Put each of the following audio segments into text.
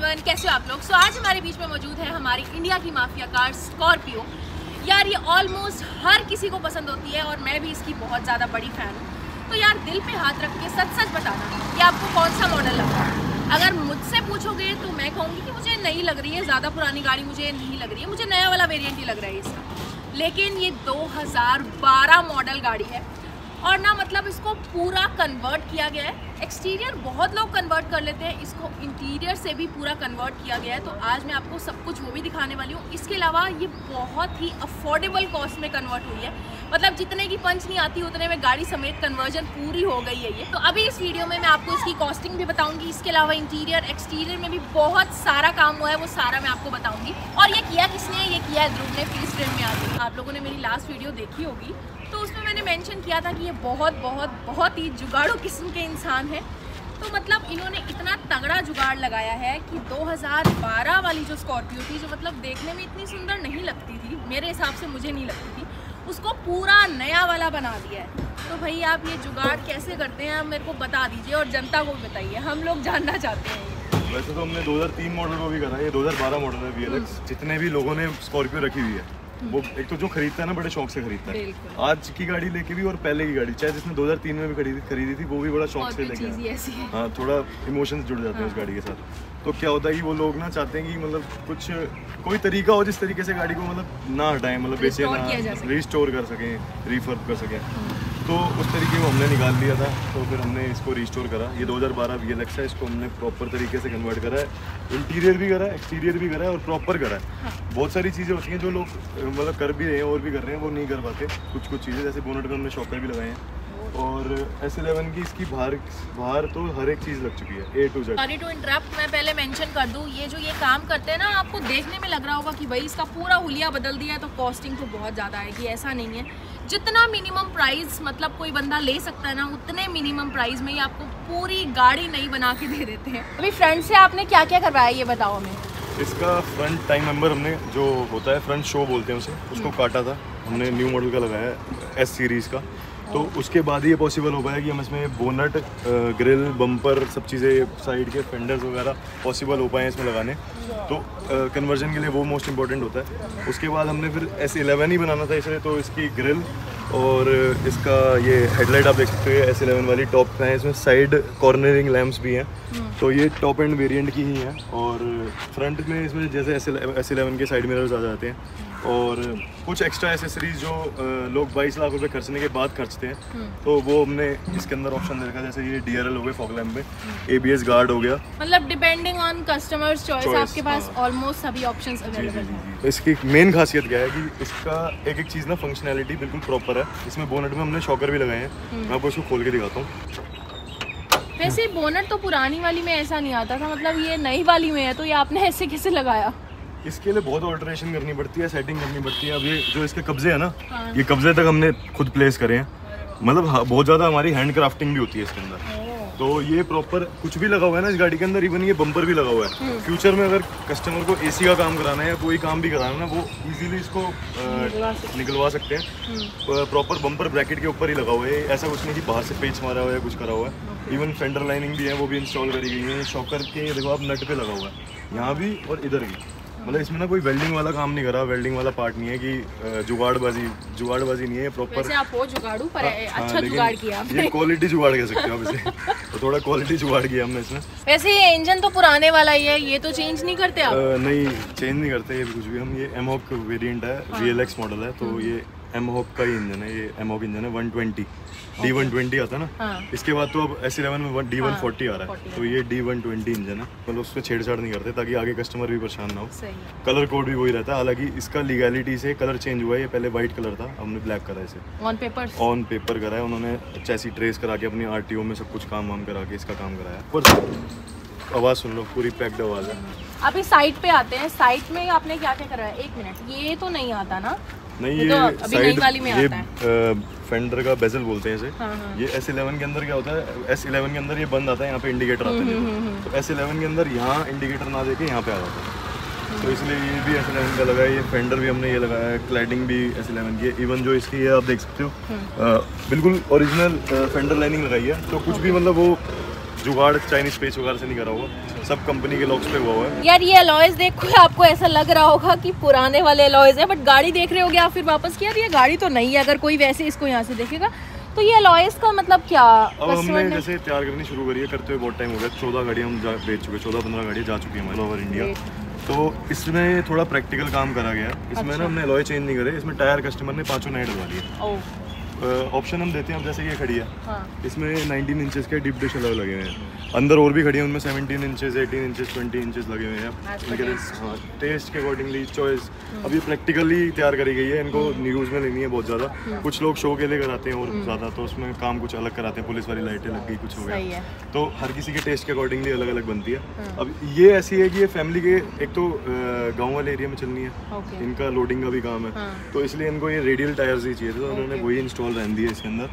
Everyone कैसे हो आप लोग? सो so, आज हमारे बीच में मौजूद है हमारी इंडिया की माफिया कार स्कॉर्पियो यार ये ऑलमोस्ट हर किसी को पसंद होती है और मैं भी इसकी बहुत ज़्यादा बड़ी फ़ैन हूँ। तो यार दिल पे हाथ रख के सच सच बताना कि आपको कौन सा मॉडल लग रहा है। अगर मुझसे पूछोगे तो मैं कहूँगी कि मुझे नहीं लग रही है ज़्यादा पुरानी गाड़ी मुझे नहीं लग रही है मुझे नया वाला वेरियंट ही लग रहा है इसका लेकिन ये 2012 मॉडल गाड़ी है। और ना मतलब इसको पूरा कन्वर्ट किया गया है। एक्सटीरियर बहुत लोग कन्वर्ट कर लेते हैं। इसको इंटीरियर से भी पूरा कन्वर्ट किया गया है। तो आज मैं आपको सब कुछ वो भी दिखाने वाली हूँ। इसके अलावा ये बहुत ही अफोर्डेबल कॉस्ट में कन्वर्ट हुई है। मतलब जितने की पंच नहीं आती, उतने में गाड़ी समेत कन्वर्जन पूरी हो गई है ये। तो अभी इस वीडियो में मैं आपको इसकी कॉस्टिंग भी बताऊँगी। इसके अलावा इंटीरियर एक्सटीरियर में भी बहुत सारा काम हुआ है। वो सारा मैं आपको बताऊँगी। और ये किया किसने? ये किया है ध्रुव ने। प्लीज़ फ्रेंड में आगे आप लोगों ने मेरी लास्ट वीडियो देखी होगी। तो उसमें मैंने मेंशन किया था कि ये बहुत बहुत बहुत ही जुगाड़ू किस्म के इंसान हैं। तो मतलब इन्होंने इतना तगड़ा जुगाड़ लगाया है कि 2012 वाली जो स्कॉर्पियो थी, जो मतलब देखने में इतनी सुंदर नहीं लगती थी, मेरे हिसाब से मुझे नहीं लगती थी, उसको पूरा नया वाला बना दिया है। तो भाई आप ये जुगाड़ कैसे करते हैं मेरे को बता दीजिए और जनता को भी बताइए। हम लोग जानना चाहते हैं वैसे तो हमने 2003 मॉडल को भी करा है, ये 2012 मॉडल है जितने भी लोगों ने स्कॉर्पियो रखी हुई है। वो एक तो जो खरीदता है ना बड़े शौक से खरीदता है। आज की गाड़ी लेके भी और पहले की गाड़ी चाहे जिसने 2003 में भी खरीदी खरीदी थी वो भी बड़ा शौक से लेके हाँ। थोड़ा इमोशंस जुड़ जाते हैं उस हाँ। गाड़ी के साथ। तो क्या होता है कि वो लोग ना चाहते हैं कि मतलब कुछ कोई तरीका हो जिस तरीके से गाड़ी को मतलब ना हटाएँ मतलब बेचे ना रिस्टोर कर सकें रिफर्ब कर सकें। हाँ। तो उस तरीके को हमने निकाल लिया था तो फिर हमने इसको रिस्टोर करा। ये 2012 वी एल है इसको हमने प्रॉपर तरीके से कन्वर्ट करा है। इंटीरियर भी करा है एक्सटीरियर भी करा है और प्रॉपर करा है। हाँ। बहुत सारी चीज़ें होती हैं जो लोग मतलब कर भी रहे हैं और भी कर रहे हैं वो नहीं कर पाते। कुछ कुछ चीज़ें जैसे बोनट में हमने शॉकर भी लगाए हैं। और एस एलेवन की इसकी बाहर बाहर तो हर एक चीज़ लग चुकी है A to Z sorry to interrupt मैं पहले मेंशन कर दूँ ये जो ये काम करते हैं ना आपको देखने में लग रहा होगा कि भाई इसका पूरा हुलिया बदल दिया है तो कॉस्टिंग तो बहुत ज़्यादा आएगी ऐसा नहीं है। जितना मिनिमम प्राइस मतलब कोई बंदा ले सकता है ना उतने मिनिमम प्राइस में ही आपको पूरी गाड़ी नई बना के दे देते हैं। अभी फ्रंट से आपने क्या क्या करवाया ये बताओ हमें। इसका फ्रंट टाइम नंबर हमने जो होता है फ्रंट शो बोलते हैं उसे उसको हम्म। काटा था। हमने न्यू मॉडल का लगाया है एस सीरीज़ का। तो उसके बाद ही ये पॉसिबल हो पाया कि हम इसमें बोनट ग्रिल बम्पर सब चीज़ें साइड के फेंडर्स वगैरह पॉसिबल हो पाए इसमें लगाने। तो कन्वर्जन के लिए वो मोस्ट इंपॉर्टेंट होता है। उसके बाद हमने फिर एस इलेवन ही बनाना था इसे तो इसकी ग्रिल और इसका ये हेडलाइट आप देख सकते हो एस इलेवन वाली टॉप पे है। इसमें साइड कॉर्नरिंग लैम्प्स भी हैं। हम्म। तो ये टॉप एंड वेरिएंट की ही हैं और फ्रंट में इसमें जैसे एस इलेवन के साइड मिरर्स आ जाते हैं। और कुछ एक्स्ट्रा एसेसरीज जो लोग बाईस लाख रुपए खर्चने के बाद खर्चते हैं हम्म। तो वो हमने इसके अंदर ऑप्शन दे रखा जैसे ये डीआरएल हो गए फॉग लैम्प में ए गार्ड हो गया। मतलब डिपेंडिंग ऑन कस्टमर्स चॉइस आपके पास ऑलमोस्ट हाँ। सभी ऑप्शंस अवेलेबल हैं। इसकी मेन खासियत क्या है कि इसका एक एक चीज़ ना फंक्शनैलिटी बिल्कुल प्रॉपर है। इसमें बोनट में हमने शॉकर भी लगाए हैं। हम्म। मैं आपको इसको खोल के दिखाता हूँ। वैसे बोनट तो पुरानी वाली में ऐसा नहीं आता था मतलब ये नई वाली में है तो ये आपने ऐसे कैसे लगाया? इसके लिए बहुत ऑल्ट्रेशन करनी पड़ती है सेटिंग करनी पड़ती है। अब ये जो इसके कब्जे है ना हाँ। ये कब्जे तक हमने खुद प्लेस करे हैं। मतलब बहुत ज़्यादा हमारी हैंड क्राफ्टिंग भी होती है इसके अंदर। तो ये प्रॉपर कुछ भी लगा हुआ है ना इस गाड़ी के अंदर इवन ये बम्पर भी लगा हुआ है। फ्यूचर हम्म। में अगर कस्टमर को एसी का काम कराना है या कोई काम भी कराना है ना वो इजीली इसको निकलवा सकते हैं। प्रॉपर बम्पर ब्रैकेट के ऊपर ही लगा हुआ है। ऐसा कुछ नहीं कि बाहर से पेच मारा हुआ है कुछ करा हुआ है। इवन फेंडर लाइनिंग भी है वो भी इंस्टॉल करी गई है। शॉकर के देखो आप नट पे लगा हुआ है। यहाँ भी और इधर भी। मतलब इसमें ना कोई वेल्डिंग वाला काम नहीं करा वेल्डिंग वाला पार्ट नहीं है कि जुगाड़बाजी जुगाड़बाजी नहीं है प्रॉपर आप हो जुगाड़ू पर आ, हाँ, अच्छा जुगाड़ किया ये क्वालिटी जुगाड़ कह सकते हो आप इसे। तो थोड़ा क्वालिटी जुगाड़ किया हमने इसमें। वैसे ये इंजन तो पुराने वाला ही है ये तो चेंज नहीं करते आप? आ, नहीं चेंज नहीं करते ये कुछ भी। हम ये एमोक वेरियंट है वी हाँ। मॉडल है तो हम्म। ये एमहॉक का ही इंजन है ये एमहॉक इंजन है 120 डी वन ट्वेंटी आता है ना? हाँ। इसके बाद तो अब एस इलेवन में डी वन फोर्टी आ रहा है। तो ये डी वन ट्वेंटी इंजन है। मतलब उस पर छेड़छाड़ नहीं करते ताकि आगे कस्टमर भी परेशान ना हो। कलर कोड भी वही रहता है। हालाँकि इसका लीगैलिटी से कलर चेंज हुआ है। ये पहले व्हाइट कलर था हमने ब्लैक करा इसे। ऑन पेपर ऑन पेपर करा है। उन्होंने चैसी ट्रेस करा के अपनी आर में सब कुछ काम वाम करा के इसका काम कराया। पर आवाज़ सुन लो पूरी पैक्ड आवाज़ है। अभी साइट पे आते हैं। साइट में आपने क्या क्या कराया? एक मिनट ये तो नहीं आता ना। नहीं ये, तो साइड वाली में ये फेंडर का बेजल बोलते हैं इसे। हाँ, हाँ। ये एस इलेवन के अंदर क्या होता है? एस इलेवन के अंदर ये बंद आता है यहाँ पे इंडिकेटर आते हैं। हम्म, हम्म, हम्म, तो एस इलेवन के अंदर यहाँ इंडिकेटर ना देके यहाँ पे आ जाता है। तो इसलिए ये भी एस इलेवन का लगा है ये फेंडर भी हमने ये लगाया है क्लाइडिंग भी एस इलेवन की है इवन जो इसकी है आप देख सकते हो। बिल्कुल ओरिजिनल फेंडर लाइनिंग लगाई है। तो कुछ भी मतलब वो जुगाड़ चाइनीज़ पेच वगैरह से नहीं करा हुआ सब कंपनी के लॉक्स पे हुआ हुआ है। यार ये अलॉयज देखो आपको ऐसा लग रहा होगा कि पुराने वाले अलॉयज है बट गाड़ी देख रहे होगे आप फिर वापस कि यार ये गाड़ी तो नहीं है अगर कोई वैसे इसको यहाँ से देखेगा। तो ये अलॉयज का मतलब क्या अब हमने ने- जैसे तैयार करनी शुरू करी है करते हुए बहुत टाइम हो गया। चौदह गाड़ी हम बेच चुके चौदह पंद्रह गाड़ी जा चुकी है हमारे ओवर इंडिया तो इसमें थोड़ा प्रैक्टिकल काम करा गया है। इसमें ना हमने अलॉय चेंज नहीं करे इसमें टायर कस्टमर ने पाँचों नए डलवा लिए। ऑप्शन हम देते हैं अब जैसे ये खड़ी है। हाँ। इसमें 19 इंचेस के डिप डिश अलग लगे हुए हैं। अंदर और भी खड़ी है उनमें 17 इंचेस 18 इंचेस 20 इंचेस लगे हुए हैं। इनके हाँ टेस्ट के अकॉर्डिंगली चॉइस अब ये प्रैक्टिकली तैयार करी गई है इनको न्यूज़ में लेनी है बहुत ज़्यादा। कुछ लोग शो के लिए कराते हैं और ज़्यादा तो उसमें काम कुछ अलग कराते हैं पुलिस वाली लाइटें लग गई कुछ हो गया। तो हर किसी के टेस्ट के अकॉर्डिंगली अलग अलग बनती है। अब ये ऐसी है कि ये फैमिली के एक तो गाँव वाले एरिया में चलनी है। इनका लोडिंग का भी काम है। हाँ। तो इसलिए इनको ये रेडियल टायर्स ही चाहिए थे तो उन्होंने वही इंस्टॉल रहने दिए इसके अंदर।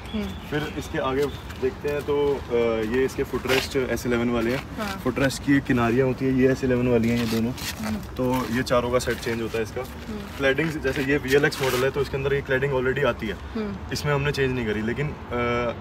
फिर इसके आगे देखते हैं तो ये इसके फुटरेस्ट एस इलेवन वाले हैं। हाँ। फुटरेस्ट की किनारियाँ होती है ये एस इलेवन वाली हैं ये दोनों। तो ये चारों का सेट चेंज होता है इसका। क्लैडिंग जैसे ये वी मॉडल है तो इसके अंदर ये क्लैडिंग ऑलरेडी आती है। इसमें हमने चेंज नहीं करी लेकिन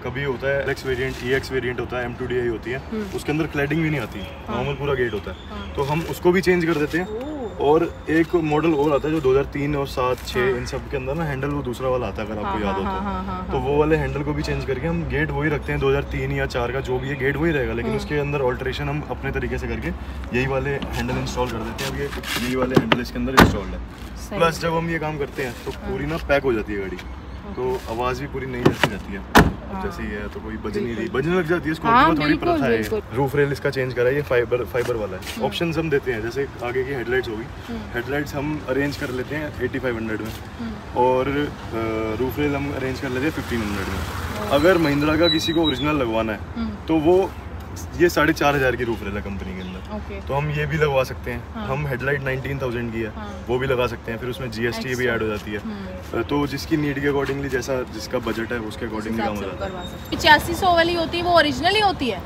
कभी होता है X variant E X variant होता है एम टू डी आई होती है। उसके अंदर क्लैडिंग भी नहीं आती। नॉर्मल पूरा गेट होता है। तो हम उसको भी चेंज कर देते हैं। और एक मॉडल और आता है जो 2003 और 7 6 इन सब के अंदर ना हैंडल वो दूसरा वाला आता है अगर आपको हाँ, याद हो हाँ, हाँ, तो हाँ, तो वो वाले हैंडल को भी चेंज करके हम गेट वही रखते हैं 2003 या चार का जो भी है गेट वही रहेगा। लेकिन उसके अंदर ऑल्ट्रेशन हम अपने तरीके से करके यही वाले हैंडल इंस्टॉल कर देते हैं। अब ये यही वाले हैंडल इसके अंदर इंस्टॉल्ड है। प्लस जब हम ये काम करते हैं तो पूरी ना पैक हो जाती है गाड़ी। तो आवाज़ भी पूरी नहीं जैसी रहती है। अब जैसे ये है तो कोई बज नहीं। रही बजने लग जाती है हाँ, स्कॉर्पियो थोड़ी प्रथा है। रूफ रेल इसका चेंज करा है ये फाइबर फाइबर वाला है। ऑप्शन हम देते हैं जैसे आगे की हेडलाइट्स होगी। हेडलाइट्स हम अरेंज कर लेते हैं 8500 में। और रूफ रेल हम अरेंज कर लेते हैं 1500 में। अगर महिंद्रा का किसी को ओरिजिनल लगवाना है। तो वो ये साढ़े चार हज़ार की रूफ रेल है कंपनी के अंदर। तो हम ये भी लगवा सकते हैं। हम हेडलाइट 19000 की है। वो भी लगा सकते हैं फिर उसमें जीएसटी भी ऐड हो जाती है। तो जिसकी नीड के अकॉर्डिंगली जैसा जिसका बजट है उसके अकॉर्डिंगली काम हो जाता है। पिचासी सौ वाली होती है वो ओरिजिनल ही होती है?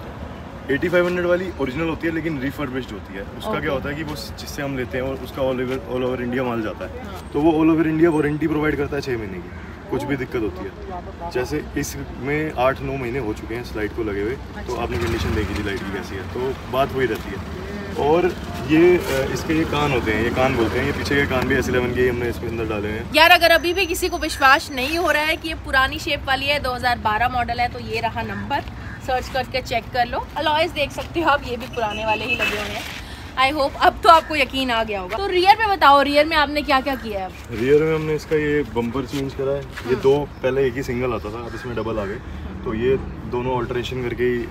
8500 वाली ओरिजिनल होती है लेकिन रिफर्बिश्ड होती है। उसका okay. क्या होता है कि वो जिससे हम लेते हैं और उसका all over all over India माल जाता है। तो वो all over India warranty provide करता है छः महीने की। कुछ भी दिक्कत होती है। जैसे इसमें आठ, नौ महीने हो चुके हैं इस लाइट को लगे हुए तो आपने कंडीशन देखी थी लाइट की कैसी है तो बात वही रहती है। और ये इसके ये कान होते हैं, ये कान बोलते हैं, ये पीछे के कान भी एस इलेवन के हमने इसके अंदर डाले हैं। यार, अगर अभी भी किसी को विश्वास नहीं हो रहा है कि ये पुरानी शेप वाली है 2012 मॉडल है तो ये रहा नंबर सर्च करके चेक कर लो। अलॉयज देख सकते हो आप, ये भी पुराने वाले ही लगे हुए हैं। आई होप अब तो आपको यकीन आ गया होगा। तो रियर में बताओ रियर में आपने क्या क्या किया है? रियर में हमने इसका ये बम्पर चेंज करा है। ये दो पहले एक ही सिंगल आता था अब इसमें डबल आ गए। तो ये दोनों ऑल्ट्रेशन करके ही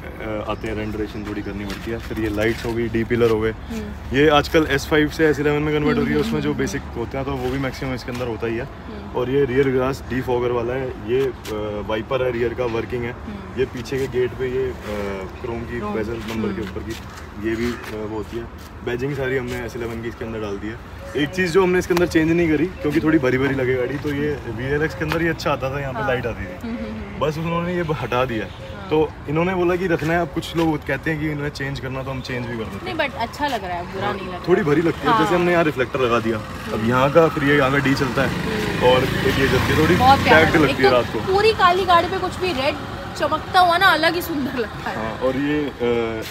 आते हैं रेंडरेशन थोड़ी करनी पड़ती है। फिर ये लाइट्स हो गई डी पिलर हो गए। ये आजकल S5 से S11 में कन्वर्ट हो रही है उसमें जो बेसिक होते हैं तो वो भी मैक्सिमम इसके अंदर होता ही है। और ये रियर ग्लास डी फॉगर वाला है ये वाइपर है रियर का वर्किंग है। ये पीछे के गेट पे ये क्रोम की बेजल नंबर के ऊपर की ये भी वो होती है। बैजिंग सारी हमने एस इलेवन की इसके अंदर डाल दी है। एक चीज़ जो हमने इसके अंदर चेंज नहीं करी क्योंकि थोड़ी भरी भरी लगे गाड़ी तो ये VLX के अंदर ये अच्छा आता था यहाँ पे लाइट आती थी। बस उन्होंने ये हटा दिया। तो इन्होंने बोला कि रखना है अब कुछ लोग कहते हैं कि इन्हें चेंज करना तो हम चेंज भी कर देते हैं। नहीं बट अच्छा लग रहा है बुरा नहीं लग रहा। थोड़ी भरी लगती है जैसे हमने यहाँ रिफ्लेक्टर लगा दिया। अब यहाँ का फिर ये आगे डी चलता है और एक ये है थोड़ी लग- लगती है। रात तो को। पूरी काली गाड़ी पे कुछ भी रेड चमकता हुआ ना अलग ही सुंदर लगता है। हाँ और ये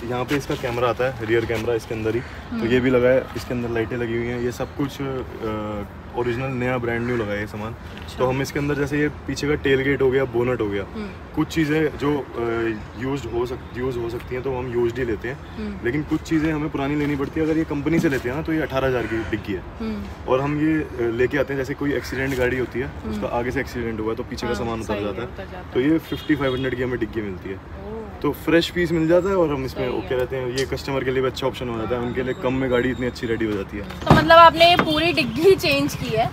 यहाँ पे इसका कैमरा आता है रियर कैमरा इसके अंदर ही। हम्म। तो ये भी लगा है इसके अंदर लाइटें लगी हुई हैं। ये सब कुछ ओरिजिनल नया ब्रांड न्यू लगा है ये सामान। अच्छा। तो हम इसके अंदर जैसे ये पीछे का टेल गेट हो गया बोनट हो गया। हम्म। कुछ चीज़ें जो यूज़ हो सक यूज़ हो सकती हैं तो हम यूज़ ही लेते हैं। हम्म। लेकिन कुछ चीज़ें हमें पुरानी लेनी पड़ती है। अगर ये कंपनी से लेते हैं ना तो ये अठारह हज़ार की डिग्गी है। हम्म। और हम ये लेके आते हैं जैसे कोई एक्सीडेंट गाड़ी होती है उसका आगे से एक्सीडेंट हुआ तो पीछे का हाँ, सामान उतर जाता है। तो ये फिफ्टी फाइव हंड्रेड की हमें डिग्गी मिलती है। तो फ्रेश पीस मिल जाता है और हम इसमें ओके रहते हैं। ये कस्टमर के लिए भी अच्छा ऑप्शन हो जाता है। उनके लिए कम में गाड़ी इतनी अच्छी रेडी हो जाती है। तो मतलब आपने ये पूरी डिग्गी चेंज की है।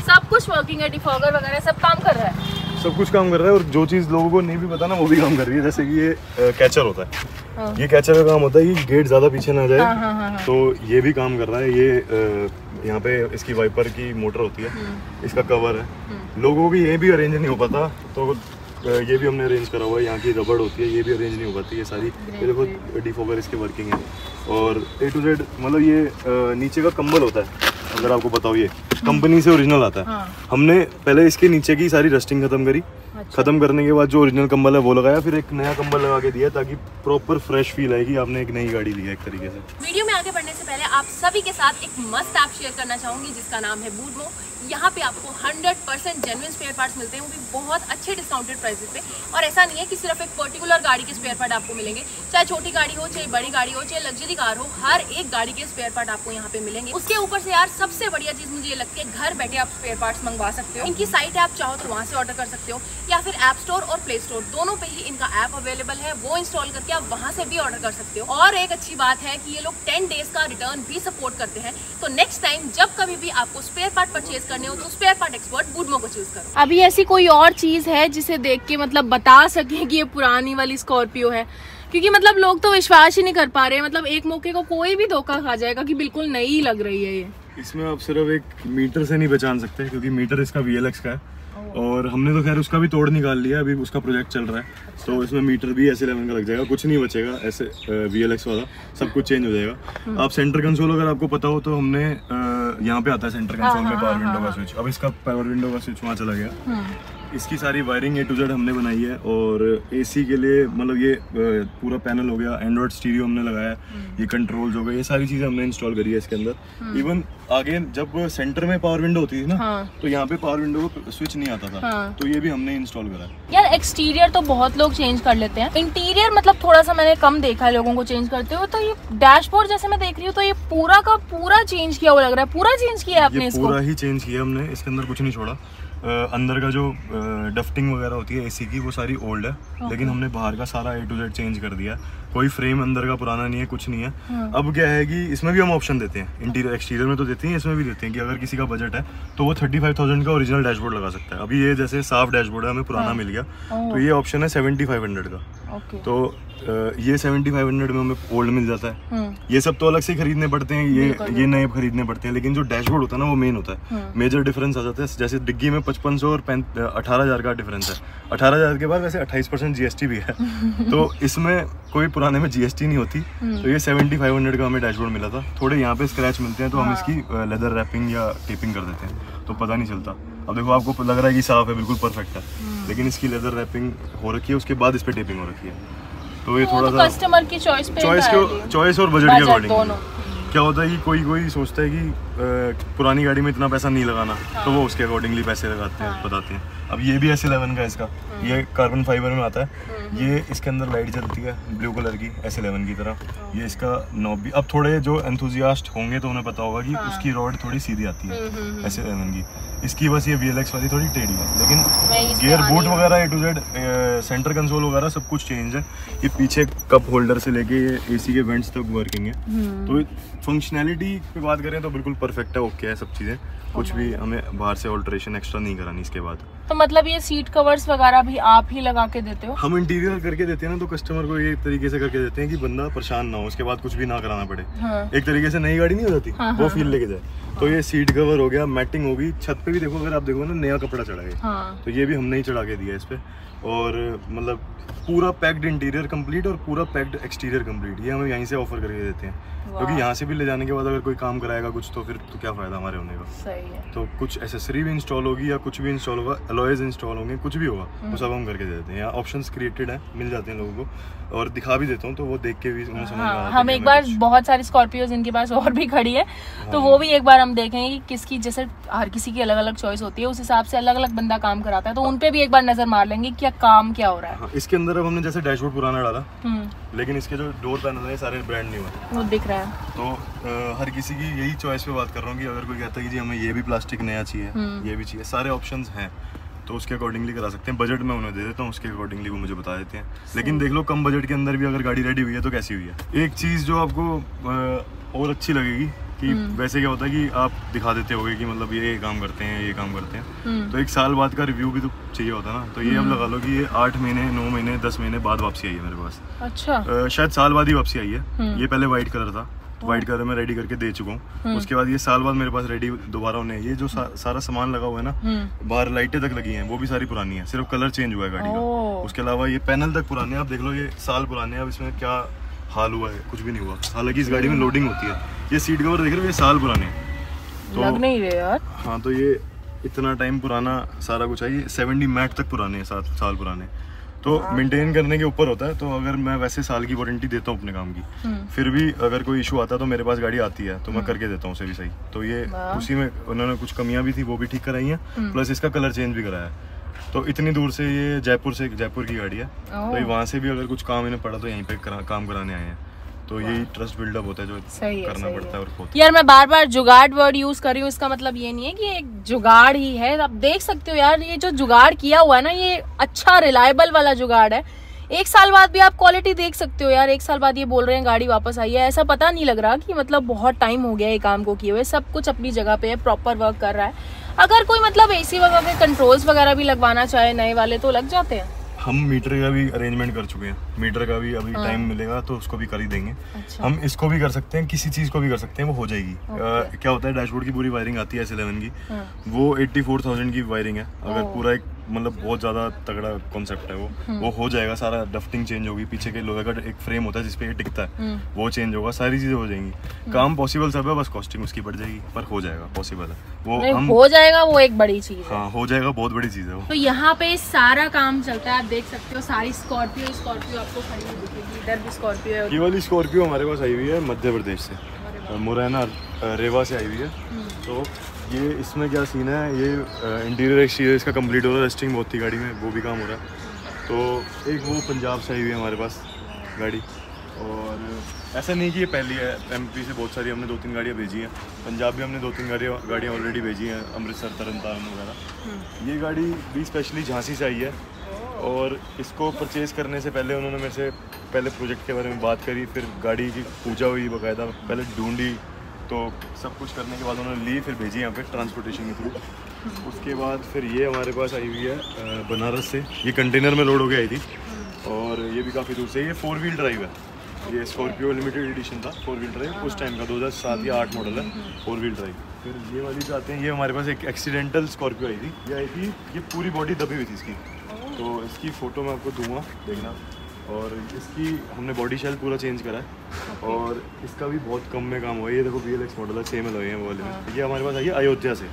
सब कुछ वर्किंग है डिफॉगर वगैरह सब काम कर रहा है। सब कुछ काम कर रहा है और जो चीज़ लोगों को नहीं भी पता ना वो भी काम कर रही है। जैसे कि ये कैचर होता हाँ। है। ये कैचर का काम होता है कि गेट ज़्यादा पीछे ना जाए। हाँ, हाँ। तो ये भी काम कर रहा है। ये यहाँ पे इसकी वाइपर की मोटर होती है। हम्म। इसका कवर है। लोगों को भी ये भी अरेंज नहीं हो पाता तो ये भी हमने अरेंज करा हुआ है यहाँ की रबड़ होती है ये भी अरेंज नहीं हो पाती ये सारी ये देखो डिफोकर इसके वर्किंग है। और ए टू जेड मतलब ये नीचे का कंबल होता है। अगर आपको बताओ ये कंपनी से ओरिजिनल आता है। हाँ। हमने पहले इसके नीचे की सारी रस्टिंग खत्म करी। अच्छा। खत्म करने के बाद जो ओरिजिनल कंबल है वो लगाया फिर एक नया कंबल लगा के दिया ताकि प्रॉपर फ्रेश फील आएगी आपने एक नई गाड़ी ली है एक तरीके से। वीडियो में आगे बढ़ने से पहले आप सभी के साथ एक मस्त ऐप शेयर करना चाहूँगी जिसका नाम है बूडमो यहाँ पे आपको 100 परसेंट जेनुअन स्पेयर पार्ट्स मिलते हैं वो भी बहुत अच्छे डिस्काउंटेड प्राइसेस पे। और ऐसा नहीं है कि सिर्फ़ एक पर्टिकुलर गाड़ी के स्पेयर पार्ट आपको मिलेंगे। चाहे छोटी गाड़ी हो चाहे बड़ी गाड़ी हो चाहे लग्जरी कार हो हर एक गाड़ी के स्पेयर पार्ट आपको यहाँ पे मिलेंगे। उसके ऊपर से यार सबसे बढ़िया चीज़ मुझे ये लगती है, घर बैठे आप स्पेयर पार्ट्स मंगवा सकते हो। इनकी साइट है, आप चाहो तो वहाँ से ऑर्डर कर सकते हो, या फिर ऐप स्टोर और प्ले स्टोर दोनों पे ही इनका ऐप अवेलेबल है, वो इंस्टॉल करके आप वहाँ से भी ऑर्डर कर सकते हो। और एक अच्छी बात है कि ये लोग टेन डेज़ का रिटर्न भी सपोर्ट करते हैं। तो नेक्स्ट टाइम जब कभी भी आपको स्पेयर पार्ट परचेज करने हो तो स्पेयर पार्ट एक्सपर्ट बुडमो को चूज़ करो। अभी ऐसी कोई और चीज़ है जिसे देख के मतलब बता सके कि ये पुरानी वाली स्कॉर्पियो है? क्योंकि मतलब लोग तो विश्वास ही नहीं कर पा रहे मतलब एक मौके को कोई भी धोखा खा जाएगा कि बिल्कुल नई लग रही है ये। इसमें आप सिर्फ़ एक मीटर से नहीं पहचान सकते क्योंकि मीटर इसका वी का है। और हमने तो खैर उसका भी तोड़ निकाल लिया अभी उसका प्रोजेक्ट चल रहा है। तो इसमें मीटर भी ऐसे लेवल का लग जाएगा कुछ नहीं बचेगा ऐसे VLX वाला सब कुछ चेंज हो जाएगा। आप सेंटर कंसोल अगर आपको पता हो तो हमने यहाँ पे आता है सेंटर कंसोल में पावर विंडो का स्विच अब इसका पावर विंडो का स्विच वहाँ चला गया। इसकी सारी वायरिंग ए टू जेड हमने बनाई है और एसी के लिए मतलब ये पूरा पैनल हो गया एंड्रॉइड स्टीरियो हमने लगाया है ये कंट्रोल्स हो गए ये सारी चीज़ें हमने इंस्टॉल करी है इसके अंदर। इवन आगे जब सेंटर में पावर विंडो होती थी ना हाँ। तो यहाँ पे पावर विंडो का स्विच नहीं आता था। हाँ। तो ये भी हमने इंस्टॉल करा है। यार एक्सटीरियर तो बहुत लोग चेंज कर लेते हैं। इंटीरियर मतलब थोड़ा सा मैंने कम देखा है लोगों को चेंज करते हुए तो ये डैशबोर्ड जैसे मैं देख रही हूँ तो ये पूरा का पूरा चेंज किया हुआ लग रहा है। पूरा चेंज किया है आपने पूरा ही चेंज किया हमने इसके अंदर कुछ नहीं छोड़ा। अंदर का जो डफ्टिंग वगैरह होती है एसी की वो सारी ओल्ड है। लेकिन हमने बाहर का सारा ए टू जेड चेंज कर दिया। है कोई फ्रेम अंदर का पुराना नहीं है कुछ नहीं है। हाँ। अब क्या है कि इसमें भी हम ऑप्शन देते हैं। इंटीरियर एक्सटीरियर में तो देते हैं इसमें भी देते हैं कि अगर किसी का बजट है तो वो थर्टी फाइव थाउज़ेंड का ओरिजिनल डैशबोर्ड लगा सकता है। अभी ये जैसे साफ़ डैशबोर्ड है हमें पुराना हाँ। मिल गया। तो ये ऑप्शन है सेवेंटी फाइव हंड्रेड का। तो ये सेवेंटी फाइव हंड्रेड में हमें ओल्ड मिल जाता है। हम्म। ये सब तो अलग से खरीदने पड़ते हैं ये बिल्कुल, ये नए खरीदने पड़ते हैं लेकिन जो डैशबोर्ड होता है ना वो मेन होता है। हम्म। मेजर डिफरेंस आ जाता है। जैसे डिग्गी में पचपन सौ और अठारह हज़ार का डिफरेंस है। अठारह हज़ार के बाद वैसे अट्ठाईस परसेंट जीएसटी भी है। तो इसमें कोई पुराने में जीएसटी नहीं होती। हम्म। तो ये सेवेंटी फाइव हंड्रेड का हमें डैशबोर्ड मिला था। थोड़े यहाँ पे स्क्रैच मिलते हैं तो हाँ। हम इसकी लेदर रैपिंग या टेपिंग कर देते हैं। तो पता नहीं चलता। अब देखो आपको लग रहा है कि साफ़ है बिल्कुल परफेक्ट है। हम्म। लेकिन इसकी लेदर रैपिंग हो रखी है उसके बाद इस पर टेपिंग हो रखी है। तो ये थोड़ा तो सा कस्टमर की चॉइस पे चॉइस और बजट के अकॉर्डिंग क्या होता है कि कोई कोई सोचता है कि पुरानी गाड़ी में इतना पैसा नहीं लगाना हाँ। तो वो उसके अकॉर्डिंगली पैसे लगाते हैं हाँ। बताते हैं। अब ये भी एस इलेवन का इसका। ये कार्बन फाइबर में आता है। ये इसके अंदर लाइट जलती है ब्लू कलर की एस इलेवन की तरह। ये इसका नॉब भी अब थोड़े जो एंथुजियास्ट होंगे तो उन्हें पता होगा कि उसकी रॉड थोड़ी सीधी आती है हम्म, हम्म, एस इलेवन की। इसकी बस ये वी एल एक्स वाली थोड़ी टेढ़ी है लेकिन गियर बूट वगैरह A to Z centre console वगैरह सब कुछ चेंज है। ये पीछे कप होल्डर से लेके ए एसी के वेंट्स तक वर्किंग है। हम्म। तो फंक्शनैलिटी पे बात करें तो बिल्कुल परफेक्ट है ओके है सब चीज़ें। कुछ भी हमें बाहर से ऑल्ट्रेशन एक्स्ट्रा नहीं करानी इसके बाद। तो मतलब ये सीट कवर्स वगैरह भी आप ही लगा के देते हो? हम इंटीरियर करके देते हैं ना तो कस्टमर को ये तरीके से करके देते हैं कि बंदा परेशान ना हो उसके बाद कुछ भी ना कराना पड़े। हाँ। एक तरीके से नई गाड़ी नहीं हो जाती हाँ, वो हाँ, फील लेके जाए। हाँ। तो ये सीट कवर हो गया मैटिंग होगी छत पे भी देखो अगर आप देखो ना नया कपड़ा चढ़ा है। हाँ। तो ये भी हमने ही चढ़ा के दिया इस पे। और मतलब पूरा पैक्ड इंटीरियर कंप्लीट और पूरा पैक्ड एक्सटीरियर कंप्लीट ये हम यहीं से ऑफ़र करके देते हैं। क्योंकि यहाँ से भी ले जाने के बाद अगर कोई काम कराएगा कुछ तो फिर तो क्या फ़ायदा हमारे होने का? सही है। तो कुछ एसेसरी भी इंस्टॉल होगी या कुछ भी इंस्टॉल होगा अलॉयज इंस्टॉल होंगे कुछ भी होगा हम्म। वो सब हम करके दे देते हैं। यहाँ ऑप्शंस क्रिएटेड है मिल जाते हैं लोगों को। और दिखा भी देता हूँ तो वो देख के भी उन्हें समझ हाँ हम एक बार बहुत सारी स्कॉर्पियोज इनके पास और भी खड़ी है तो वो भी एक बार हम देखेंगे कि किसकी जैसे हर किसी की अलग अलग चॉइस होती है उस हिसाब से अलग अलग बंदा काम कराता है तो उन पे भी एक बार नज़र मार लेंगे क्या काम क्या हो रहा है। हाँ, इसके अंदर अब हमने जैसे डैशबोर्ड पुराना डाला हम्म। लेकिन इसके जो डोर पैनल है सारे ब्रांड न्यू है। वो दिख रहा है। तो आ, हर किसी की यही चॉइस पे बात कर रहा हूँ कि अगर कोई कहता है कि जी हमें ये भी प्लास्टिक नया चाहिए हम्म। ये भी चाहिए सारे ऑप्शन हैं तो उसके अकॉर्डिंगली करा सकते हैं। बजट में उन्हें दे देता हूँ उसके अकॉर्डिंगली वो मुझे बता देते हैं। लेकिन देख लो कम बजट के अंदर भी अगर गाड़ी रेडी हुई है तो कैसी हुई है? एक चीज़ जो आपको और अच्छी लगेगी कि हम्म। वैसे क्या होता है कि आप दिखा देते होगे कि मतलब ये काम करते हैं ये काम करते हैं। हम्म। तो एक साल बाद का रिव्यू भी तो चाहिए होता ना। तो ये अब लगा लो कि ये आठ महीने नौ महीने दस महीने बाद वापसी आई है मेरे पास। अच्छा। शायद साल बाद ही वापसी आई है। हम्म। ये पहले वाइट कलर था। वाइट कलर में रेडी करके दे चुका हूँ। उसके बाद ये साल बाद मेरे पास रेडी दोबारा होने ये जो सा, सारा सामान लगा हुआ है ना हम्म। बाहर लाइटें तक लगी हैं वो भी सारी पुरानी है। सिर्फ़ कलर चेंज हुआ है गाड़ी का। उसके अलावा ये पैनल तक पुराने हैं। आप देख लो ये साल पुराने हैं। अब इसमें क्या हाल हुआ है कुछ भी नहीं हुआ। हालाँकि इस गाड़ी में लोडिंग होती है। ये सीट कवर देख रहे हो ये साल पुराने तो लग नहीं रहे यार। हाँ तो ये इतना टाइम पुराना सारा कुछ है ये सेवेंटी मैट तक पुराने हैं सात साल पुराने तो मेंटेन करने के ऊपर होता है तो अगर मैं वैसे साल की वारंटी देता हूँ अपने काम की हम्म। फिर भी अगर कोई इशू आता है तो मेरे पास गाड़ी आती है तो मैं करके देता हूँ उसे भी सही। तो ये उसी में उन्होंने कुछ कमियाँ भी थी वो भी ठीक कराई हैं हम्म। प्लस इसका कलर चेंज भी कराया है। तो इतनी दूर से ये जयपुर से जयपुर की गाड़ी है। तो ये वहाँ से भी अगर कुछ काम इन्हें पड़ा तो यहीं पे करा, काम कराने आए हैं। तो यही ट्रस्ट बिल्डअप होता है जो सही करना सही पड़ता है। है और होता यार मैं बार बार जुगाड़ वर्ड यूज़ कर रही हूँ इसका मतलब ये नहीं है कि एक जुगाड़ ही है। आप देख सकते हो यार ये जो जुगाड़ किया हुआ है ना ये अच्छा रिलायबल वाला जुगाड़ है। एक साल बाद भी आप क्वालिटी देख सकते हो यार एक साल बाद ये बोल रहे हैं गाड़ी वापस आई है। ऐसा पता नहीं लग रहा कि मतलब बहुत टाइम हो गया ये काम को किए हुए। सब कुछ अपनी जगह पे है प्रॉपर वर्क कर रहा है। अगर कोई मतलब एसी वगैरह के कंट्रोल्स वगैरह भी लगवाना चाहे नए वाले तो लग जाते हैं? हम मीटर का भी अरेंजमेंट कर चुके हैं। मीटर का भी अभी टाइम हाँ। मिलेगा तो उसको भी कर ही देंगे। अच्छा। हम इसको भी कर सकते हैं किसी चीज़ को भी कर सकते हैं वो हो जाएगी। Okay. अ, क्या होता है डैशबोर्ड की पूरी वायरिंग आती है एस इलेवन की। हाँ। वो 84,000 की वायरिंग है। अगर पूरा एक मतलब बहुत ज़्यादा तगड़ा कॉन्सेप्ट है वो। हम्म। वो हो जाएगा सारा डफ्टिंग चेंज होगी पीछे के लोहे का एक फ्रेम होता है जिसपे ये टिकता है। हम्म। वो चेंज होगा सारी चीज़ें हो जाएँगी। काम पॉसिबल सब है बस कॉस्टिंग उसकी बढ़ जाएगी पर हो जाएगा पॉसिबल है। वो हम हो जाएगा वो एक बड़ी चीज़ है। हाँ हो जाएगा बहुत बड़ी चीज़ है वो। तो यहाँ पे सारा काम चलता है आप देख सकते हो सारी स्कॉर्पियो स्कॉर्पियो आपको खड़ी दिखेगी इधर भी स्कॉर्पियो है ये वाली स्कॉर्पियो हमारे पास आई हुई है मध्य प्रदेश से। मुरैना रेवा से आई हुई है। हम्म। तो ये इसमें क्या सीन है? ये इंटीरियर एक्सटीरियर इसका कंप्लीट हो रहा है। रेस्टिंग बहुत थी गाड़ी में वो भी काम हो रहा है। तो एक वो पंजाब से आई हुई है हमारे पास गाड़ी। और ऐसा नहीं कि ये पहली है। एमपी से बहुत सारी हमने दो तीन गाड़ियाँ भेजी हैं। पंजाब भी हमने दो तीन गाड़ियाँ गाड़ियाँ ऑलरेडी भेजी हैं अमृतसर तरन तारण वगैरह ये गाड़ी भी स्पेशली झांसी से आई है। और इसको परचेज़ करने से पहले उन्होंने मेरे से पहले प्रोजेक्ट के बारे में बात करी। फिर गाड़ी की पूजा हुई बाकायदा। पहले ढूंढी तो सब कुछ करने के बाद उन्होंने ली, फिर भेजी यहाँ पे ट्रांसपोर्टेशन के थ्रू उसके बाद फिर ये हमारे पास आई हुई है बनारस से। ये कंटेनर में लोड होके आई थी। और ये भी काफ़ी दूर से। ये फोर व्हील ड्राइव है। ये स्कॉर्पियो लिमिटेड एडिशन था फोर व्हील ड्राइव उस टाइम का 2007 या 8 मॉडल है फोर व्हील ड्राइव फिर ये वाली जो आते हैं, ये हमारे पास एक एक्सीडेंटल स्कॉर्पियो आई थी। ये आई थी, ये पूरी बॉडी दबी हुई थी इसकी। तो इसकी फ़ोटो मैं आपको दूँगा, देखना। और इसकी हमने बॉडी शेल पूरा चेंज करा है। Okay. और इसका भी बहुत कम में काम हुआ है। ये देखो बी एल एक्स मॉडल है सेम एलोए हैं वो वाले में। ये हमारे पास आई है अयोध्या से।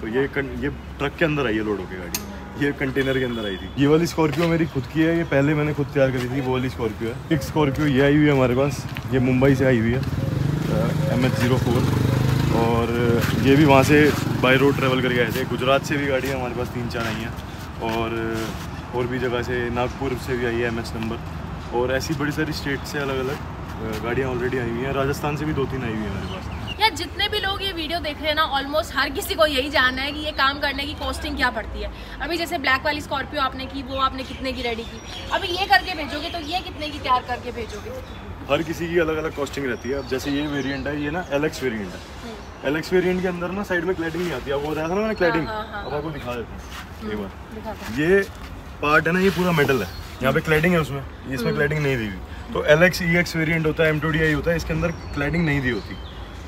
तो ये कं, ये ट्रक के अंदर आई है लोड होके गाड़ी। ये कंटेनर के अंदर आई थी। ये वाली स्कॉर्पियो मेरी खुद की है। ये पहले मैंने खुद तैयार करी थी वो वाली स्कॉर्पियो है। एक स्कॉर्पियो ये आई हुई है हमारे पास। ये मुंबई से आई हुई है। एम एच ज़ीरो फोर और ये भी वहाँ से बाई रोड ट्रेवल करके आए थे। गुजरात से भी गाड़ियाँ हमारे पास तीन चार आई हैं। और और भी जगह से नागपुर से भी आई है एम नंबर और ऐसी बड़ी सारी स्टेट से अलग अलग गाड़ियाँ ऑलरेडी आई हुई हैं। राजस्थान से भी दो तीन आई हुई हैं हमारे पास। यार जितने भी लोग ये वीडियो देख रहे हैं ना ऑलमोस्ट हर किसी को यही जानना है कि ये काम करने की कॉस्टिंग क्या पड़ती है। अभी जैसे ब्लैक वाली स्कॉर्पियो आपने की वो आपने कितने की रेडी की? अभी ये करके भेजोगे तो ये कितने की तैयार करके भेजोगे? हर किसी की अलग अलग कॉस्टिंग रहती है। अब जैसे ये वेरिएंट है ये ना एल एक्स वेरियंट है। एल एक्स वेरियंट के अंदर ना साइड में क्लैडिंग नहीं आती। है वो बताया था ना मैंने क्लैडिंग हाँ, हाँ, अब आपको दिखा देता हूँ। एक बार ये पार्ट है ना ये पूरा मेटल है। यहाँ पे क्लैडिंग है उसमें। इसमें क्लैडिंग नहीं दी हुई। तो L X E X variant होता है एम टू डी आई होता है इसके अंदर क्लैडिंग नहीं दी होती।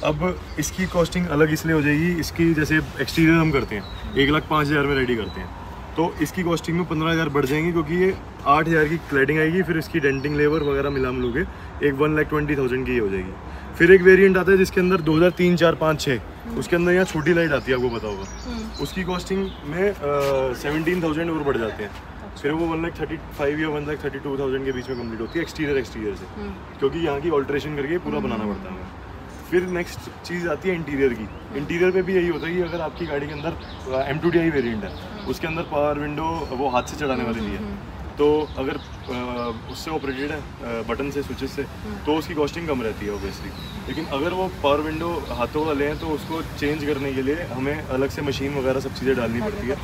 अब इसकी कॉस्टिंग अलग इसलिए हो जाएगी इसकी जैसे एक्सटीरियर हम करते हैं एक लाख पाँच हज़ार में रेडी करते हैं। तो इसकी कॉस्टिंग में पंद्रह हज़ार बढ़ जाएँगी क्योंकि ये आठ हज़ार की क्लैडिंग आएगी फिर इसकी डेंटिंग लेबर वगैरह मिला मिलोगे एक वन लाख ट्वेंटी थाउज़ेंड की ये हो जाएगी। फिर एक वेरिएंट आता है जिसके अंदर दो हज़ार तीन चार पाँच छः उसके अंदर यहाँ छोटी लाइट आती है आपको पता होगा। उसकी कॉस्टिंग में सेवनटीन थाउज़ेंड और बढ़ जाते हैं। फिर वो वन लाख थर्टी फाइव या one lakh thirty two thousand के बीच में कंप्लीट होती है एक्सटीरियर एक्सटीरियर से। क्योंकि यहाँ की ऑल्ट्रेशन करके पूरा बनाना पड़ता है हमें। फिर नेक्स्ट चीज़ आती है इंटीरियर की। इंटीरियर पे भी यही होता है कि अगर आपकी गाड़ी के अंदर M two D I variant है उसके अंदर पावर विंडो वो हाथ से चढ़ाने वाली नहीं है। तो अगर उससे ऑपरेटेड है बटन से स्विचेस से तो उसकी कॉस्टिंग कम रहती है ऑब्वियसली लेकिन अगर वो पावर विंडो हाथों वाले हैं तो उसको चेंज करने के लिए हमें अलग से मशीन वगैरह सब चीज़ें डालनी पड़ती है।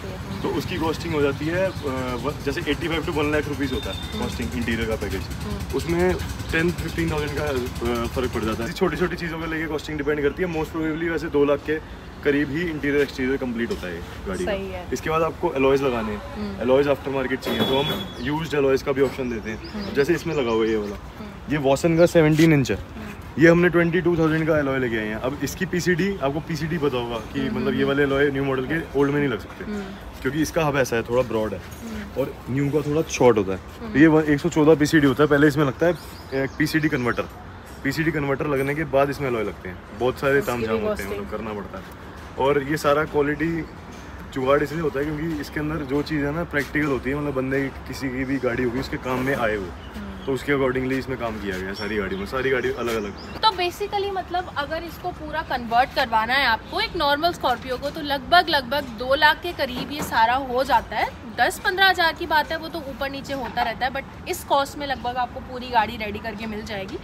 तो उसकी कॉस्टिंग हो जाती है जैसे 85 टू वन लाख रुपीज़ होता है कॉस्टिंग इंटीरियर का पैकेज उसमें टेन फिफ्टीन थाउज़ेंड का फ़र्क पड़ जाता है। छोटी छोटी चीज़ों को लेके कॉस्टिंग डिपेंड करती है मोस्ट प्रोबेबली वैसे दो लाख के करीब ही इंटीरियर एक्सटीरियर कंप्लीट होता है गाड़ी सही का है। इसके बाद आपको एलॉयज लगाने हैं। एलॉयज आफ्टर मार्केट चाहिए तो हम यूज्ड एलॉयज का भी ऑप्शन देते हैं। जैसे इसमें लगा हुआ है ये वाला। ये वॉसन का 17 इंच है। ये हमने 22,000 का एलॉय लेके आए हैं। अब इसकी पीसीडी आपको पीसीडी पता होगा कि मतलब ये वाले एलॉय न्यू मॉडल के ओल्ड में नहीं लग सकते। क्योंकि इसका हब ऐसा है थोड़ा ब्रॉड है। और न्यू का थोड़ा शॉर्ट होता है। तो ये 114 पीसीडी होता है। पहले इसमें लगता है पीसीडी कन्वर्टर पीसीडी कन्वर्टर लगने के बाद इसमें एलॉय लगते हैं। बहुत सारे ताम झाम होते हैं मतलब करना पड़ता है। और ये सारा क्वालिटी जुगाड़ इसलिए होता है क्योंकि इसके अंदर जो चीज़ है ना प्रैक्टिकल होती है। मतलब बंदे की किसी की भी गाड़ी होगी उसके काम में आए हुए तो उसके अकॉर्डिंगली इसमें काम किया गया है सारी गाड़ी में। सारी गाड़ी अलग अलग तो बेसिकली मतलब अगर इसको पूरा कन्वर्ट करवाना है आपको एक नॉर्मल स्कॉर्पियो को तो लगभग लगभग दो लाख के करीब ये सारा हो जाता है। दस पंद्रह हज़ार की बात है वो तो ऊपर नीचे होता रहता है बट इस कॉस्ट में लगभग आपको पूरी गाड़ी रेडी करके मिल जाएगी।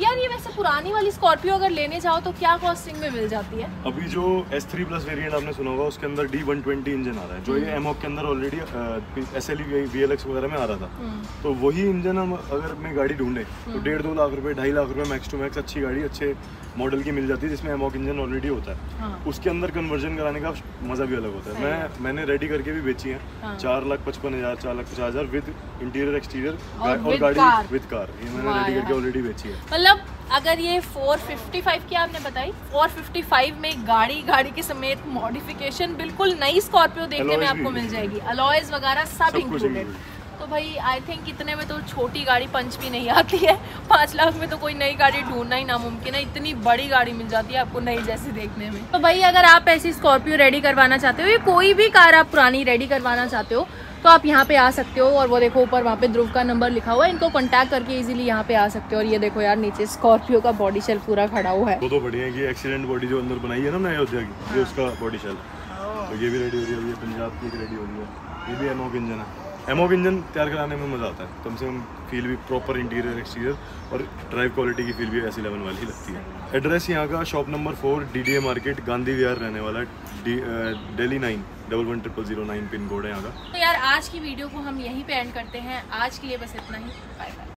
यार ये वैसे पुरानी वाली स्कॉर्पियो अगर लेने जाओ तो क्या कॉस्टिंग में मिल जाती है? अभी जो एस थ्री प्लस वेरियंट आपने सुना होगा उसके अंदर डी वन ट्वेंटी इंजन आ रहा है जो ये एमओक के अंदर already S L V L X वगैरह में आ रहा था। हम्म। तो वही इंजन हम अगर मैं गाड़ी ढूंढे तो डेढ़ दो लाख रुपए ढाई लाख रुपए मैक्स टू मैक्स अच्छी गाड़ी अच्छे मॉडल की मिल जाती है जिसमें एमओक इंजन ऑलरेडी होता है। हाँ। उसके अंदर कन्वर्जन कराने का मज़ा भी अलग होता है। मैं मैंने रेडी करके भी बेची है। हाँ। चार लाख पचपन हज़ार चार लाख पचास हज़ार विद इंटीरियर एक्सटीरियर और और गाड़ी विद कार ये मैंने रेडी करके ऑलरेडी बेची है। मतलब अगर ये 455 की आपने बताई 455 में गाड़ी गाड़ी के समेत मॉडिफिकेशन बिल्कुल नई स्कॉर्पियो देखने में आपको मिल जाएगी। अलॉयज वगैरह सब सब इंक्लूडेड तो भाई आई थिंक इतने में तो छोटी गाड़ी पंच भी नहीं आती है। पाँच लाख में तो कोई नई गाड़ी ढूंढना ही नामुमकिन है। इतनी बड़ी गाड़ी मिल जाती है आपको नई जैसी देखने में। तो भाई अगर आप ऐसी स्कॉर्पियो रेडी करवाना चाहते हो या कोई भी कार आप पुरानी रेडी करवाना चाहते हो तो आप यहाँ पे आ सकते हो और वो देखो ऊपर वहाँ पे ध्रुव का नंबर लिखा हुआ है। इनको कांटेक्ट करके इजीली यहाँ पे आ सकते हो। और ये देखो यार नीचे स्कॉर्पियो का बॉडी शेल पूरा खड़ा हुआ है। वो तो बढ़िया है कि एक्सीडेंट बॉडी जो अंदर बनाई है ना नया अयोध्या की ये उसका बॉडी शेल तो ये भी रेडी हो रही है पंजाब की रेडी हो रही है। ये भी एमोक इंजन है। एमोक इंजन तैयार कराने में मज़ा आता है। कम से कम फील भी प्रॉपर इंटीरियर एक्सटीरियर और ड्राइव क्वालिटी की फील भी ऐसी लेवल वाली लगती है। एड्रेस यहाँ का shop number four D market Gandhi Vihar रहने वाला है। Delhi nine, double one triple zero nine pin code है यहाँ का। तो यार, आज की वीडियो को हम यहीं पे एंड करते हैं। आज के लिए बस इतना ही। Bye bye